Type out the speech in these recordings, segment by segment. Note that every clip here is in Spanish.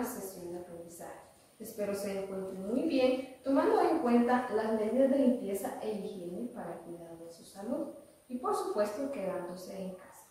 una sesión de aprendizaje. Espero se encuentren muy bien, tomando en cuenta las medidas de limpieza e higiene para cuidar de su salud y por supuesto quedándose en casa.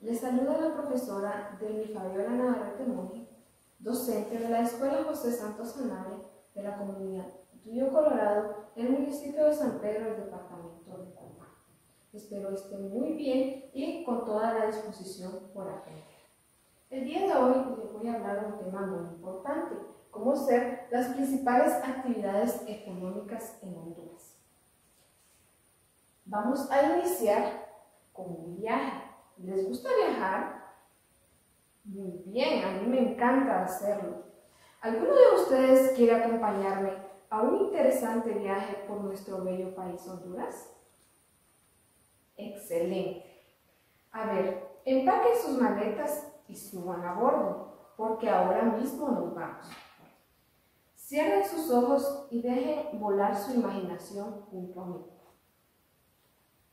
Les saluda la profesora Delmi Fabiola Navarrete Monge, docente de la Escuela José Santos Anare de la comunidad Tuyo Colorado, en el municipio de San Pedro, del departamento de Cuba. Espero estén muy bien y con toda la disposición por aprender. El día de hoy les voy a hablar de un tema muy importante, cómo ser las principales actividades económicas en Honduras. Vamos a iniciar con un viaje. ¿Les gusta viajar? Muy bien, a mí me encanta hacerlo. ¿Alguno de ustedes quiere acompañarme a un interesante viaje por nuestro bello país Honduras? Excelente. A ver, empaquen sus maletas y suban a bordo, porque ahora mismo nos vamos. Cierren sus ojos y dejen volar su imaginación junto a mí.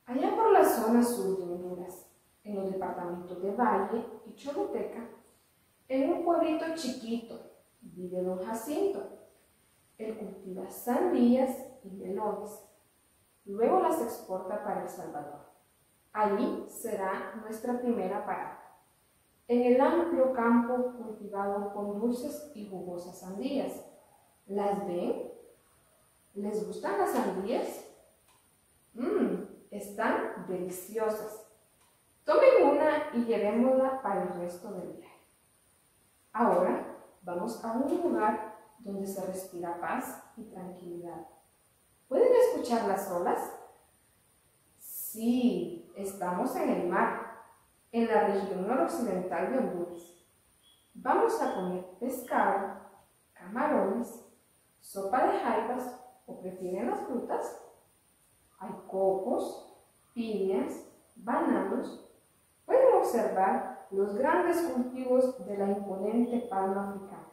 Allá por la zona sur de Honduras, en los departamentos de Valle y Choluteca, en un pueblito chiquito, vive don Jacinto. Él cultiva sandías y melones. Luego las exporta para El Salvador. Allí será nuestra primera parada en el amplio campo cultivado con dulces y jugosas sandías. ¿Las ven? ¿Les gustan las sandías? Mmm, están deliciosas. Tomen una y llevémosla para el resto del viaje. Ahora vamos a un lugar donde se respira paz y tranquilidad. ¿Pueden escuchar las olas? Sí, estamos en el mar en la región noroccidental de Honduras. Vamos a comer pescado, camarones, sopa de jaibas o prefieren las frutas. Hay cocos, piñas, bananos. Pueden observar los grandes cultivos de la imponente palma africana.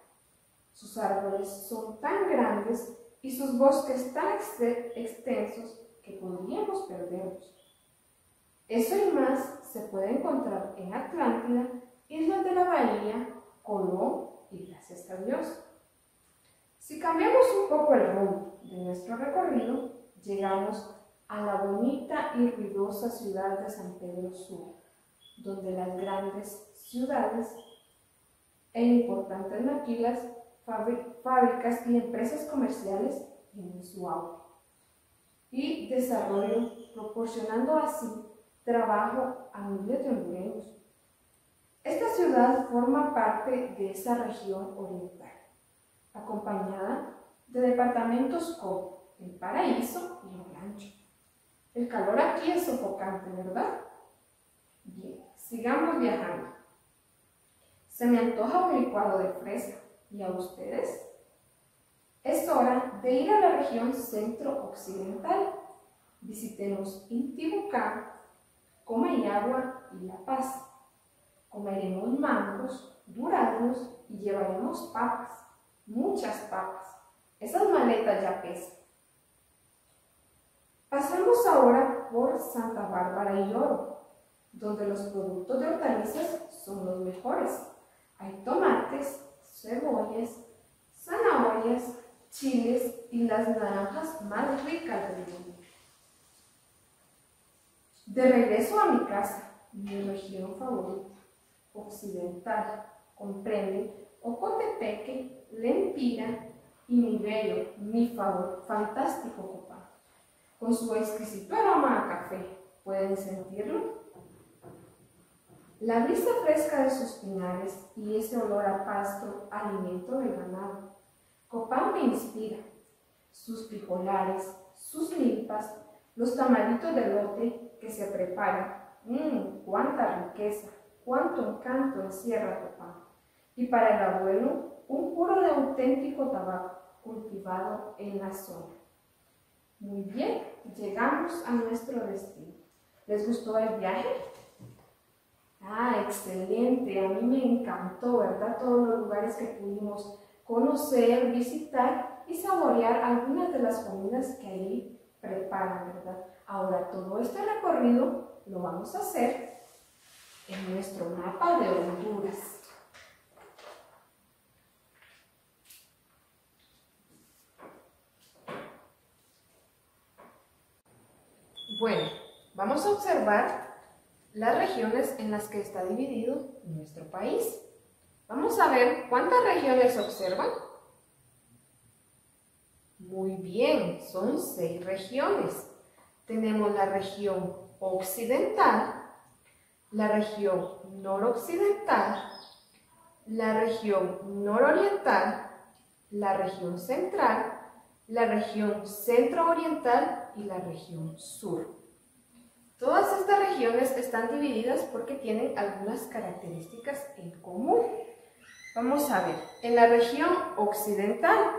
Sus árboles son tan grandes y sus bosques tan extensos que podríamos perderlos. Eso y más se puede encontrar en Atlántida, Islas de la Bahía, Colón y gracias a Dios. Si cambiamos un poco el rumbo de nuestro recorrido, llegamos a la bonita y ruidosa ciudad de San Pedro Sur, donde las grandes ciudades e importantes maquilas, fábricas y empresas comerciales tienen su auge y desarrollo, proporcionando así trabajo a miles de hondureños. Esta ciudad forma parte de esa región oriental, acompañada de departamentos como El Paraíso y El Rancho. El calor aquí es sofocante, ¿verdad? Bien, sigamos viajando. Se me antoja un licuado de fresa. ¿Y a ustedes? Es hora de ir a la región centro-occidental. Visitemos Intibucá, Coma y Agua y La Paz. Comeremos mangos, duraznos y llevaremos papas, muchas papas. Esas maletas ya pesan. Pasamos ahora por Santa Bárbara y Oro, donde los productos de hortalizas son los mejores. Hay tomates, cebollas, zanahorias, chiles y las naranjas más ricas del mundo. De regreso a mi casa, mi región favorita, occidental, comprende Ocotepeque, Lempira y mi bello, mi favor, fantástico Copán. Con su exquisito aroma a café, ¿pueden sentirlo? La brisa fresca de sus pinares y ese olor a pasto, alimento del ganado. Copán me inspira. Sus frijolares, sus milpas, los tamaritos de lote que se prepara. ¡Mmm! ¡Cuánta riqueza! ¡Cuánto encanto encierra tu pan! Y para el abuelo, un puro de auténtico tabaco cultivado en la zona. Muy bien, llegamos a nuestro destino. ¿Les gustó el viaje? Ah, excelente, a mí me encantó, ¿verdad? Todos los lugares que pudimos conocer, visitar y saborear algunas de las comidas que ahí preparan, ¿verdad? Ahora todo este recorrido lo vamos a hacer en nuestro mapa de Honduras. Bueno, vamos a observar las regiones en las que está dividido nuestro país. Vamos a ver cuántas regiones observan. Muy bien, son seis regiones. Tenemos la región occidental, la región noroccidental, la región nororiental, la región central, la región centro-oriental y la región sur. Todas estas regiones están divididas porque tienen algunas características en común. Vamos a ver, en la región occidental,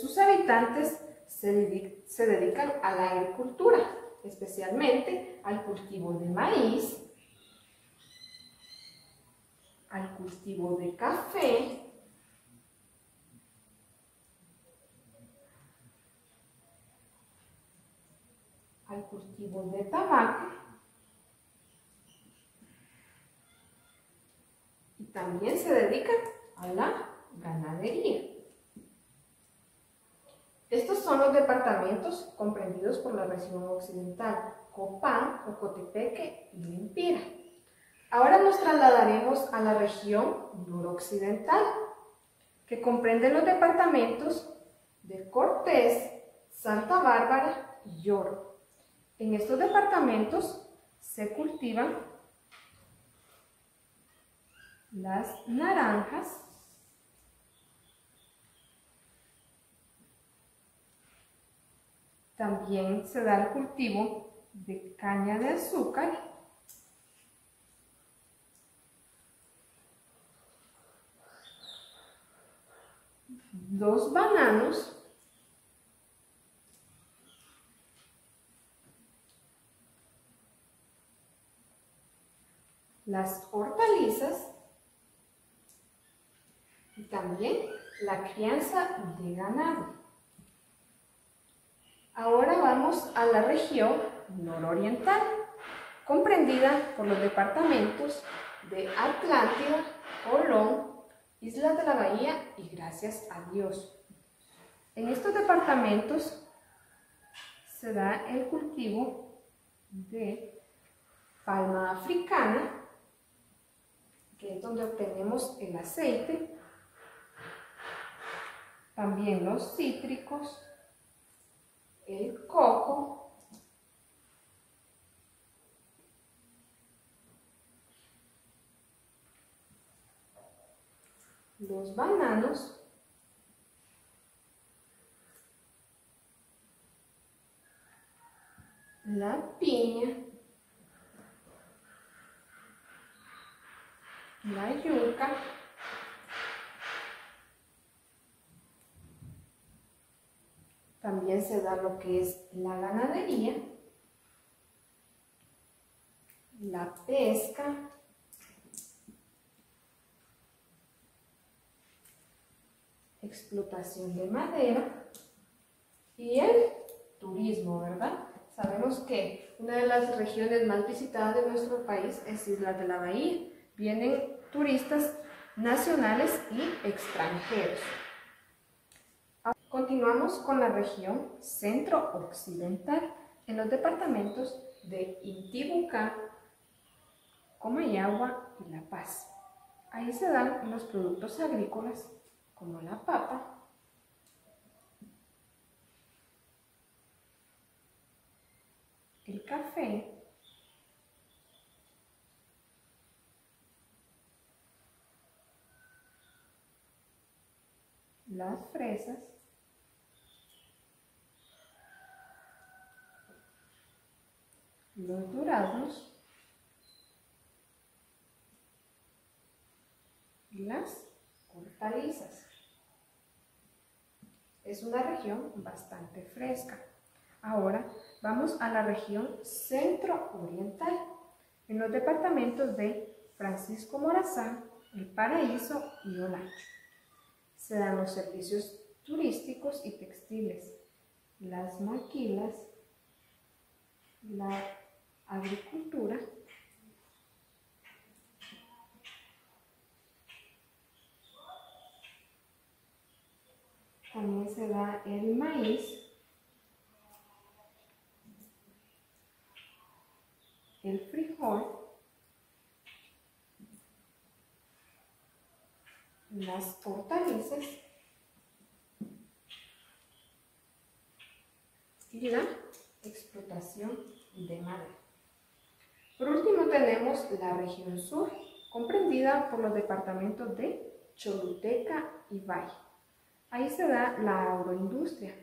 sus habitantes se, dedican a la agricultura, especialmente al cultivo de maíz, al cultivo de café, al cultivo de tabaco y también se dedican a la ganadería. Son los departamentos comprendidos por la región occidental, Copán, Ocotepeque y Lempira. Ahora nos trasladaremos a la región noroccidental, que comprende los departamentos de Cortés, Santa Bárbara y York. En estos departamentos se cultivan las naranjas, también se da el cultivo de caña de azúcar, dos bananos, las hortalizas. Y también la crianza de ganado. Ahora vamos a la región nororiental, comprendida por los departamentos de Atlántida, Colón, Islas de la Bahía y Gracias a Dios. En estos departamentos se da el cultivo de palma africana, que es donde obtenemos el aceite, también los cítricos, el coco, los bananos, la piña, la yuca, también se da lo que es la ganadería, la pesca, explotación de madera y el turismo, ¿verdad? Sabemos que una de las regiones más visitadas de nuestro país es Islas de la Bahía vienen turistas nacionales y extranjeros. Continuamos con la región centro-occidental en los departamentos de Intibucá, Comayagua y La Paz. Ahí se dan los productos agrícolas como la papa, el café, las fresas, los dorados y las hortalizas. Es una región bastante fresca. Ahora vamos a la región centro-oriental, en los departamentos de Francisco Morazán, El Paraíso y Olancho se dan los servicios turísticos y textiles, las maquilas, la agricultura, también se da el maíz, el frijol, las hortalizas. Y la explotación de madera. Por último tenemos la región sur, comprendida por los departamentos de Choluteca y Valle. Ahí se da la agroindustria,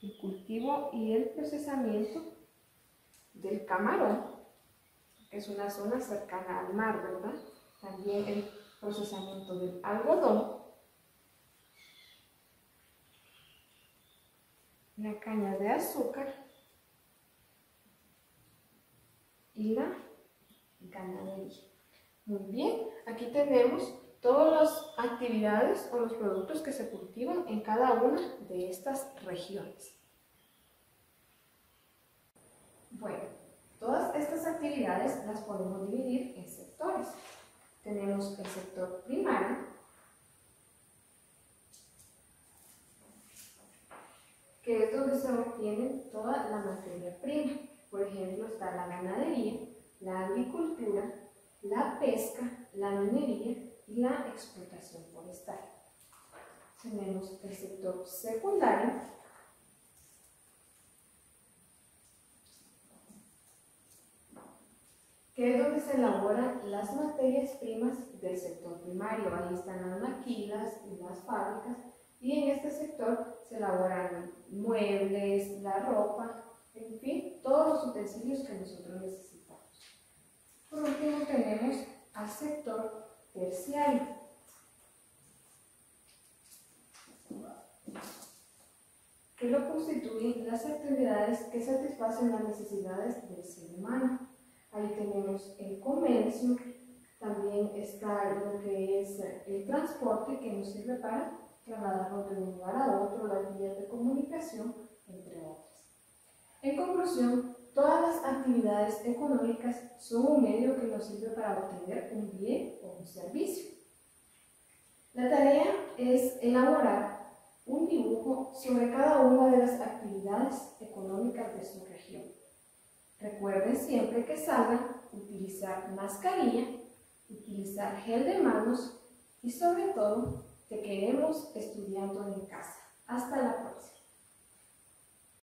el cultivo y el procesamiento del camarón, que es una zona cercana al mar, ¿verdad? También el procesamiento del algodón, la caña de azúcar y la ganadería. Muy bien, aquí tenemos todas las actividades o los productos que se cultivan en cada una de estas regiones. Bueno, todas estas actividades las podemos dividir en sectores. Tenemos el sector primario, que es donde se obtiene toda la materia prima. Por ejemplo, está la ganadería, la agricultura, la pesca, la minería y la explotación forestal. Tenemos el sector secundario, que es donde se elaboran las materias primas del sector primario. Ahí están las maquilas y las fábricas. Y en este sector se elaboran muebles, la ropa, en fin, todos los utensilios que nosotros necesitamos. Por último tenemos al sector terciario. que lo constituyen las actividades que satisfacen las necesidades del ser humano. Ahí tenemos el comercio, también está lo que es el transporte que nos sirve para trasladarnos de un lugar a otro, las vías de comunicación. En conclusión, todas las actividades económicas son un medio que nos sirve para obtener un bien o un servicio. La tarea es elaborar un dibujo sobre cada una de las actividades económicas de su región. Recuerden siempre que salgan utilizar mascarilla, utilizar gel de manos y sobre todo te queremos estudiando en casa. Hasta la próxima.